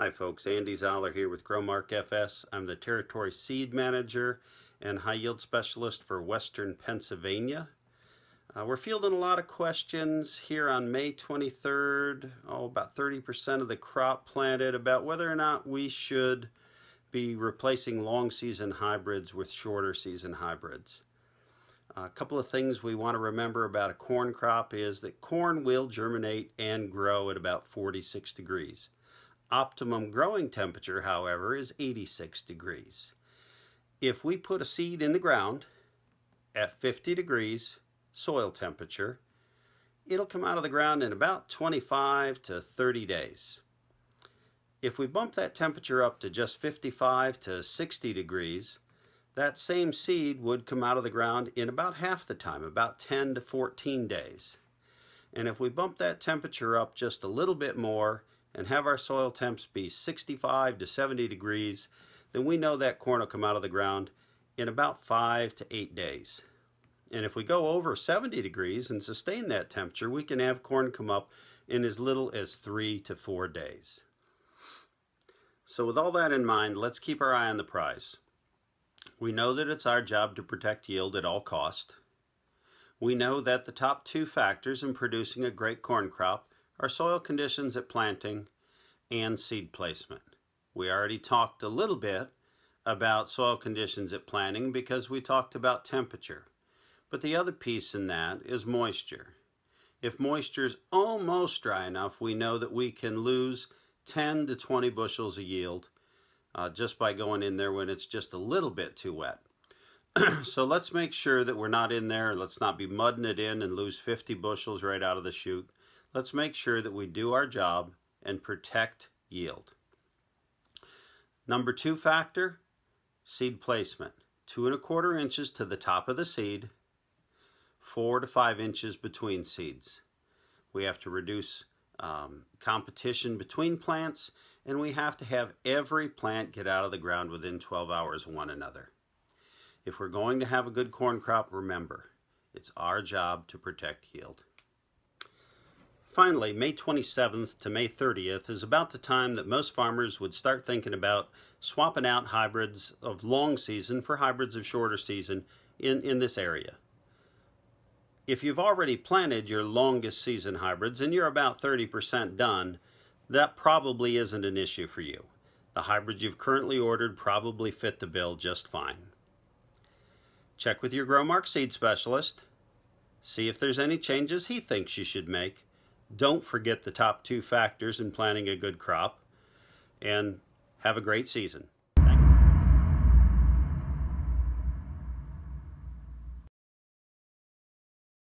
Hi folks, Andy Zalar here with Growmark FS. I'm the Territory Seed Manager and High Yield Specialist for Western Pennsylvania. Uh, we're fielding a lot of questions here on May 23rd, oh, about 30% of the crop planted, about whether or not we should be replacing long season hybrids with shorter season hybrids. A couple of things we want to remember about a corn crop is that corn will germinate and grow at about 46 degrees. Optimum growing temperature, however, is 86 degrees. If we put a seed in the ground at 50 degrees soil temperature, it'll come out of the ground in about 25 to 30 days. If we bump that temperature up to just 55 to 60 degrees, that same seed would come out of the ground in about half the time, about 10 to 14 days. And if we bump that temperature up just a little bit more, and have our soil temps be 65 to 70 degrees, then we know that corn will come out of the ground in about five to eight days. And if we go over 70 degrees and sustain that temperature, we can have corn come up in as little as three to four days. So with all that in mind, let's keep our eye on the prize. We know that it's our job to protect yield at all cost. We know that the top two factors in producing a great corn crop are soil conditions at planting and seed placement. We already talked a little bit about soil conditions at planting because we talked about temperature. But the other piece in that is moisture. If moisture is almost dry enough, we know that we can lose 10 to 20 bushels of yield uh, just by going in there when it's just a little bit too wet. so let's make sure that we're not in there. Let's not be mudding it in and lose 50 bushels right out of the chute let's make sure that we do our job and protect yield. Number two factor, seed placement. Two and a quarter inches to the top of the seed, four to five inches between seeds. We have to reduce um, competition between plants and we have to have every plant get out of the ground within 12 hours of one another. If we're going to have a good corn crop, remember, it's our job to protect yield. Finally, May 27th to May 30th is about the time that most farmers would start thinking about swapping out hybrids of long season for hybrids of shorter season in, in this area. If you've already planted your longest season hybrids and you're about 30% done, that probably isn't an issue for you. The hybrids you've currently ordered probably fit the bill just fine. Check with your Growmark seed specialist. See if there's any changes he thinks you should make don't forget the top two factors in planting a good crop, and have a great season.